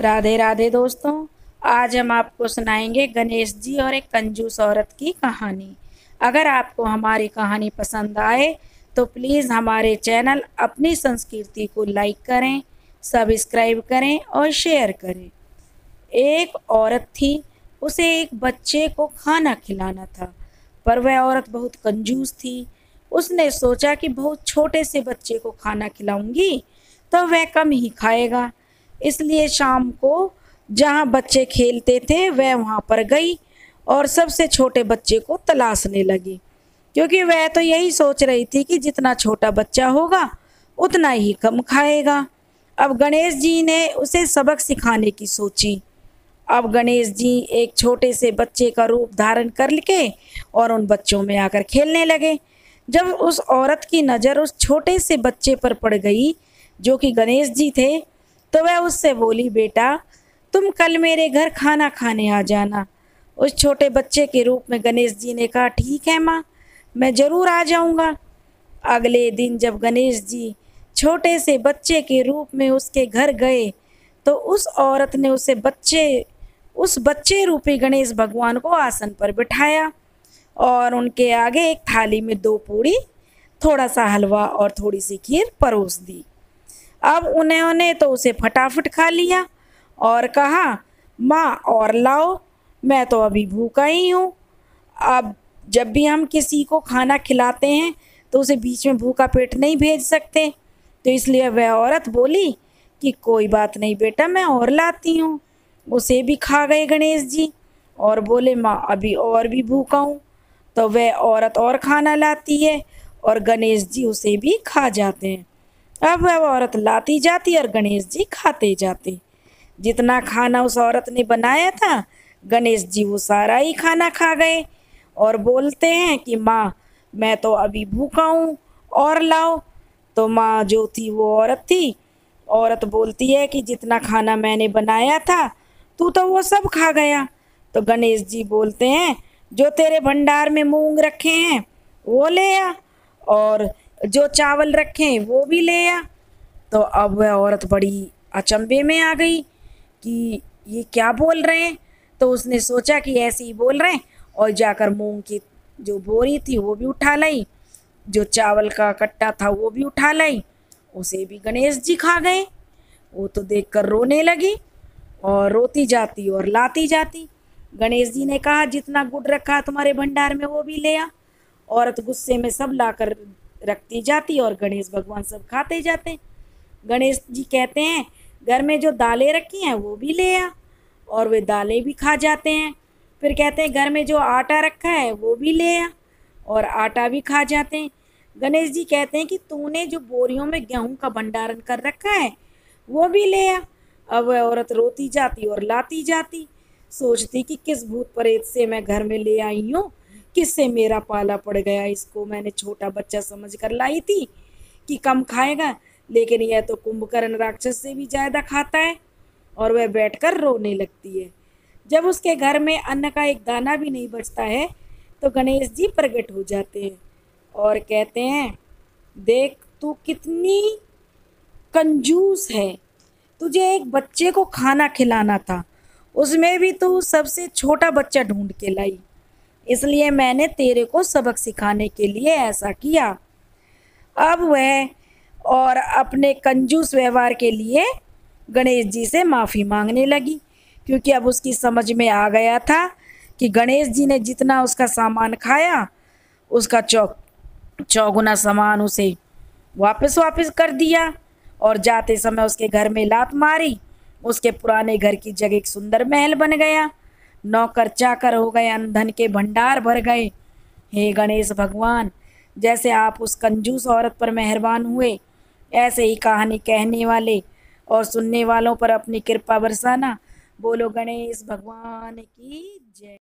राधे राधे दोस्तों, आज हम आपको सुनाएँगे गणेश जी और एक कंजूस औरत की कहानी। अगर आपको हमारी कहानी पसंद आए तो प्लीज़ हमारे चैनल अपनी संस्कृति को लाइक करें, सब्सक्राइब करें और शेयर करें। एक औरत थी, उसे एक बच्चे को खाना खिलाना था, पर वह औरत बहुत कंजूस थी। उसने सोचा कि बहुत छोटे से बच्चे को खाना खिलाऊँगी तो वह कम ही खाएगा। इसलिए शाम को जहाँ बच्चे खेलते थे, वह वहाँ पर गई और सबसे छोटे बच्चे को तलाशने लगी। क्योंकि वह तो यही सोच रही थी कि जितना छोटा बच्चा होगा, उतना ही कम खाएगा। अब गणेश जी ने उसे सबक सिखाने की सोची। अब गणेश जी एक छोटे से बच्चे का रूप धारण कर के और उन बच्चों में आकर खेलने लगे। जब उस औरत की नज़र उस छोटे से बच्चे पर पड़ गई, जो कि गणेश जी थे तो वह उससे बोली, बेटा, तुम कल मेरे घर खाना खाने आ जाना। उस छोटे बच्चे के रूप में गणेश जी ने कहा, ठीक है माँ, मैं ज़रूर आ जाऊँगा। अगले दिन जब गणेश जी छोटे से बच्चे के रूप में उसके घर गए तो उस औरत ने उसे बच्चे, उस बच्चे रूपी गणेश भगवान को आसन पर बिठाया और उनके आगे एक थाली में दो पूड़ी, थोड़ा सा हलवा और थोड़ी सी खीर परोस दी। अब उन्होंने तो उसे फटाफट खा लिया और कहा, माँ, और लाओ, मैं तो अभी भूखा ही हूँ। अब जब भी हम किसी को खाना खिलाते हैं तो उसे बीच में भूखा पेट नहीं भेज सकते। तो इसलिए वह औरत बोली कि, कोई बात नहीं बेटा, मैं और लाती हूँ। उसे भी खा गए गणेश जी और बोले, माँ, अभी और भी भूखा हूँ। तो वह औरत और खाना लाती है और गणेश जी उसे भी खा जाते हैं। अब वह औरत लाती जाती और गणेश जी खाते जाते। जितना खाना उस औरत ने बनाया था, गणेश जी वो सारा ही खाना खा गए और बोलते हैं कि, माँ, मैं तो अभी भूखा हूँ, और लाओ। तो माँ जो थी वो औरत थी। औरत बोलती है कि, जितना खाना मैंने बनाया था, तू तो वो सब खा गया। तो गणेश जी बोलते हैं, जो तेरे भंडार में मूंग रखे हैं, वो ले आ। और जो चावल रखे हैं, वो भी ले आ। तो अब वह औरत बड़ी अचंभे में आ गई कि ये क्या बोल रहे हैं? तो उसने सोचा कि ऐसे ही बोल रहे हैं। और जाकर मूंग की जो बोरी थी, वो भी उठा लाई। जो चावल का कट्टा था, वो भी उठा लाई। उसे भी गणेश जी खा गए। वो तो देखकर रोने लगी और रोती जाती और लाती जाती। गणेश जी ने कहा, जितना गुड़ रखा तुम्हारे भंडार में, वो भी ले आ। औरत गुस्से में सब लाकर रखती जाती और गणेश भगवान सब खाते जाते हैं। गणेश जी कहते हैं, घर में जो दालें रखी हैं, वो भी ले आ। और वे दालें भी खा जाते हैं। फिर कहते हैं, घर में जो आटा रखा है, वो भी ले आ। और आटा भी खा जाते हैं। गणेश जी कहते हैं कि, तूने जो बोरियों में गेहूँ का भंडारण कर रखा है, वो भी ले आ। अब वह औरत रोती जाती और लाती जाती। सोचती कि किस भूत प्रेत से मैं घर में ले आई हूँ। किससे मेरा पाला पड़ गया? इसको मैंने छोटा बच्चा समझ कर लाई थी कि कम खाएगा, लेकिन यह तो कुंभकर्ण राक्षस से भी ज़्यादा खाता है और वह बैठकर रोने लगती है। जब उसके घर में अन्न का एक दाना भी नहीं बचता है तो गणेश जी प्रकट हो जाते हैं और कहते हैं, देख, तू कितनी कंजूस है। तुझे एक बच्चे को खाना खिलाना था। उसमें भी तू सबसे छोटा बच्चा ढूंढ के लाई। इसलिए मैंने तेरे को सबक सिखाने के लिए ऐसा किया। अब वह और अपने कंजूस व्यवहार के लिए गणेश जी से माफ़ी मांगने लगी, क्योंकि अब उसकी समझ में आ गया था कि गणेश जी ने जितना उसका सामान खाया, उसका चौ, चौगुना सामान उसे वापस वापस कर दिया और जाते समय उसके घर में लात मारी। उसके पुराने घर की जगह एक सुंदर महल बन गया। नौकर चाकर हो गए, अंधन के भंडार भर गए। हे गणेश भगवान, जैसे आप उस कंजूस औरत पर मेहरबान हुए, ऐसे ही कहानी कहने वाले और सुनने वालों पर अपनी कृपा बरसाना। बोलो गणेश भगवान की जय।